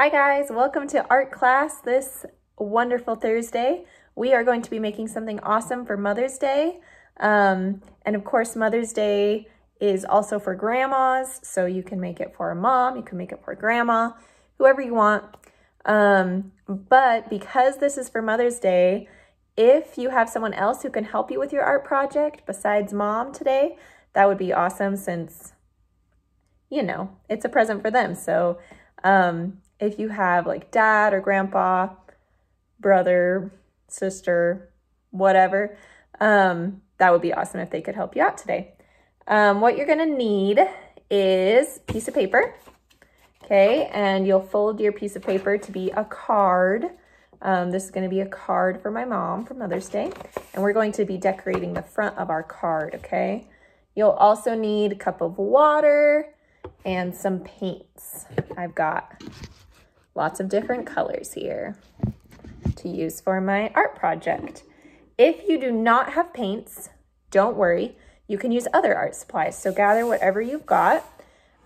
Hi guys, welcome to art class this wonderful Thursday. We are going to be making something awesome for Mother's Day. Um, and of course, Mother's Day is also for grandmas, so you can make it for a mom, you can make it for grandma, whoever you want. Um, but because this is for Mother's Day, if you have someone else who can help you with your art project besides mom today, that would be awesome since, you know, it's a present for them. So um, if you have like dad or grandpa, brother, sister, whatever, um, that would be awesome if they could help you out today. Um, what you're gonna need is piece of paper, okay? And you'll fold your piece of paper to be a card. Um, this is gonna be a card for my mom for Mother's Day. And we're going to be decorating the front of our card, okay? You'll also need a cup of water and some paints. I've got lots of different colors here to use for my art project. If you do not have paints, don't worry. You can use other art supplies. So gather whatever you've got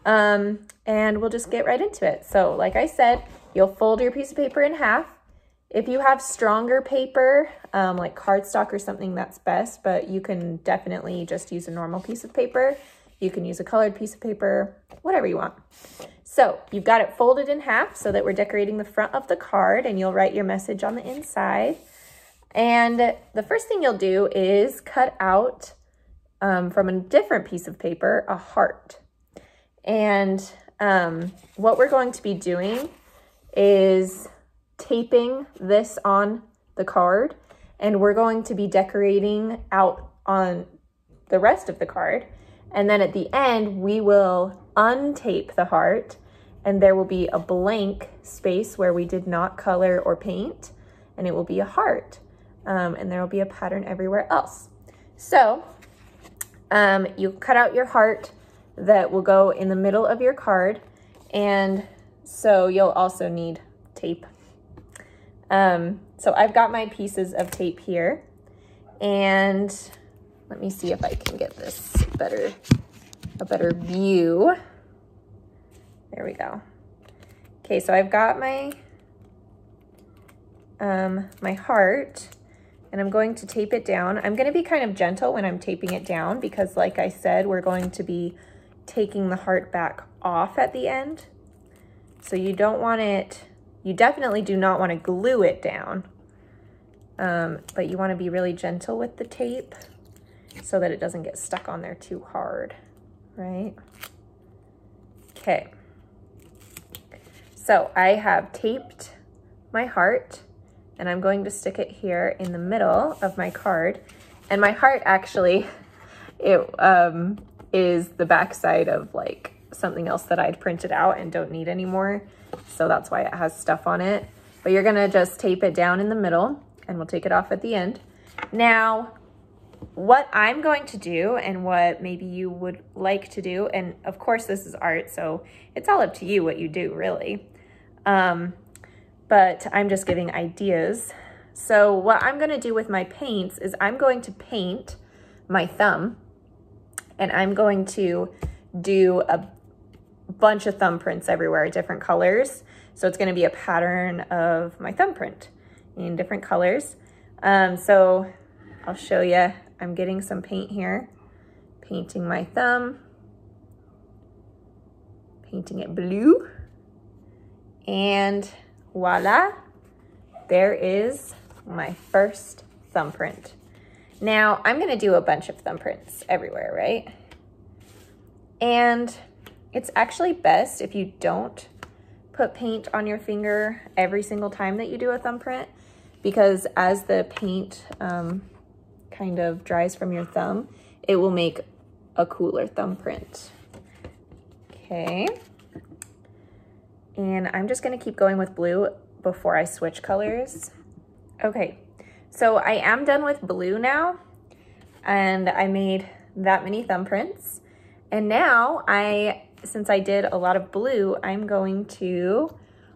um, and we'll just get right into it. So like I said, you'll fold your piece of paper in half. If you have stronger paper, um, like cardstock or something, that's best, but you can definitely just use a normal piece of paper. You can use a colored piece of paper, whatever you want. So you've got it folded in half so that we're decorating the front of the card and you'll write your message on the inside. And the first thing you'll do is cut out um, from a different piece of paper, a heart. And um, what we're going to be doing is taping this on the card and we're going to be decorating out on the rest of the card. And then at the end, we will untape the heart and there will be a blank space where we did not color or paint and it will be a heart um, and there will be a pattern everywhere else. So um, you cut out your heart that will go in the middle of your card and so you'll also need tape. Um, so I've got my pieces of tape here and let me see if I can get this better, a better view. There we go. Okay, so I've got my, um, my heart and I'm going to tape it down. I'm gonna be kind of gentle when I'm taping it down because like I said, we're going to be taking the heart back off at the end. So you don't want it, you definitely do not wanna glue it down, um, but you wanna be really gentle with the tape so that it doesn't get stuck on there too hard, right? Okay. So I have taped my heart and I'm going to stick it here in the middle of my card. And my heart actually, it um, is the back side of like something else that I'd printed out and don't need anymore. So that's why it has stuff on it. But you're gonna just tape it down in the middle and we'll take it off at the end. Now, what I'm going to do and what maybe you would like to do, and of course this is art, so it's all up to you what you do really. Um, but I'm just giving ideas. So what I'm gonna do with my paints is I'm going to paint my thumb and I'm going to do a bunch of thumbprints everywhere, different colors. So it's gonna be a pattern of my thumbprint in different colors. Um, so I'll show you, I'm getting some paint here, painting my thumb, painting it blue. And voila, there is my first thumbprint. Now I'm gonna do a bunch of thumbprints everywhere, right? And it's actually best if you don't put paint on your finger every single time that you do a thumbprint because as the paint um, kind of dries from your thumb, it will make a cooler thumbprint. Okay. And I'm just gonna keep going with blue before I switch colors. Okay, so I am done with blue now and I made that many thumbprints. And now I, since I did a lot of blue, I'm going to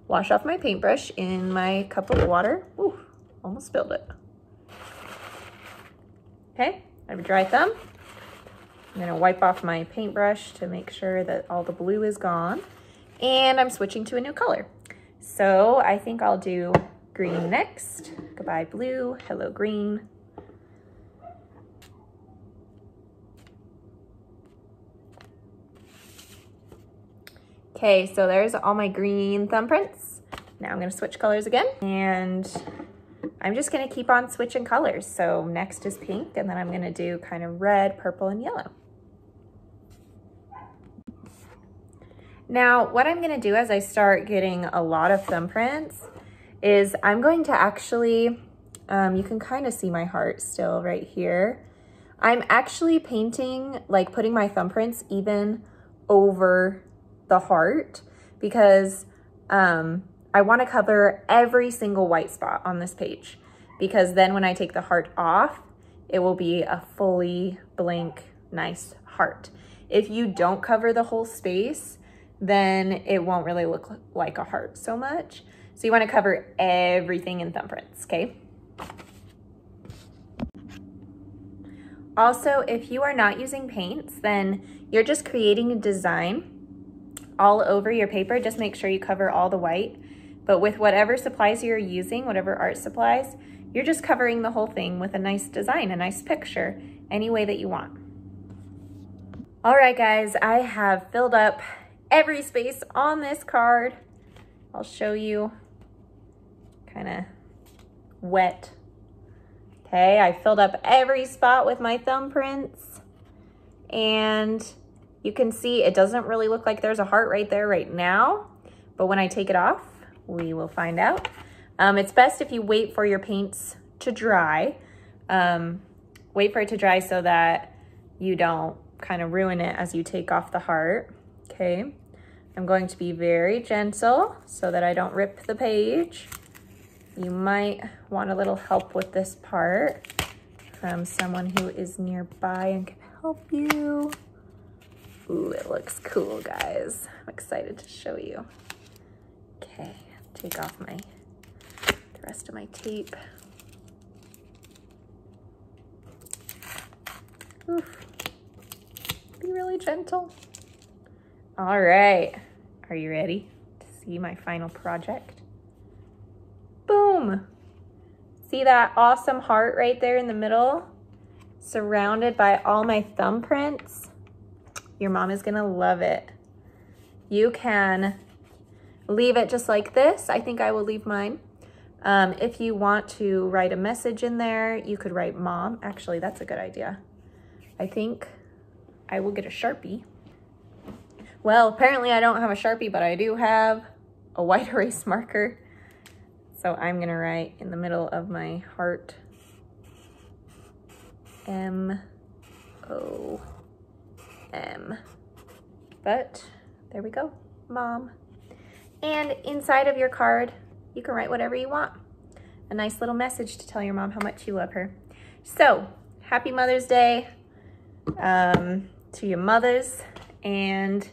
wash off my paintbrush in my cup of water. Ooh, almost spilled it. Okay, I have a dry thumb. I'm gonna wipe off my paintbrush to make sure that all the blue is gone and I'm switching to a new color. So I think I'll do green next. Goodbye blue, hello green. Okay, so there's all my green thumbprints. Now I'm gonna switch colors again and I'm just gonna keep on switching colors. So next is pink and then I'm gonna do kind of red, purple, and yellow. Now, what I'm gonna do as I start getting a lot of thumbprints is I'm going to actually, um, you can kind of see my heart still right here. I'm actually painting, like putting my thumbprints even over the heart because um, I want to cover every single white spot on this page because then when I take the heart off, it will be a fully blank, nice heart. If you don't cover the whole space, then it won't really look like a heart so much. So you want to cover everything in thumbprints, okay? Also, if you are not using paints, then you're just creating a design all over your paper. Just make sure you cover all the white. But with whatever supplies you're using, whatever art supplies, you're just covering the whole thing with a nice design, a nice picture, any way that you want. All right, guys, I have filled up every space on this card. I'll show you kind of wet. Okay, I filled up every spot with my thumbprints and you can see it doesn't really look like there's a heart right there right now, but when I take it off, we will find out. Um, it's best if you wait for your paints to dry. Um, wait for it to dry so that you don't kind of ruin it as you take off the heart. Okay, I'm going to be very gentle so that I don't rip the page. You might want a little help with this part from someone who is nearby and can help you. Ooh, it looks cool, guys. I'm excited to show you. Okay, take off my the rest of my tape. Oof. Be really gentle. All right, are you ready to see my final project? Boom! See that awesome heart right there in the middle? Surrounded by all my thumbprints. Your mom is gonna love it. You can leave it just like this. I think I will leave mine. Um, if you want to write a message in there, you could write mom. Actually, that's a good idea. I think I will get a Sharpie. Well, apparently I don't have a Sharpie, but I do have a white erase marker. So I'm gonna write in the middle of my heart, M O M. But there we go, mom. And inside of your card, you can write whatever you want. A nice little message to tell your mom how much you love her. So, happy Mother's Day um, to your mothers. And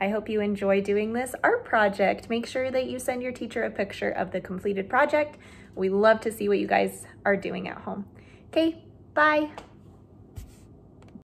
I hope you enjoy doing this art project. Make sure that you send your teacher a picture of the completed project. We love to see what you guys are doing at home. Okay, bye.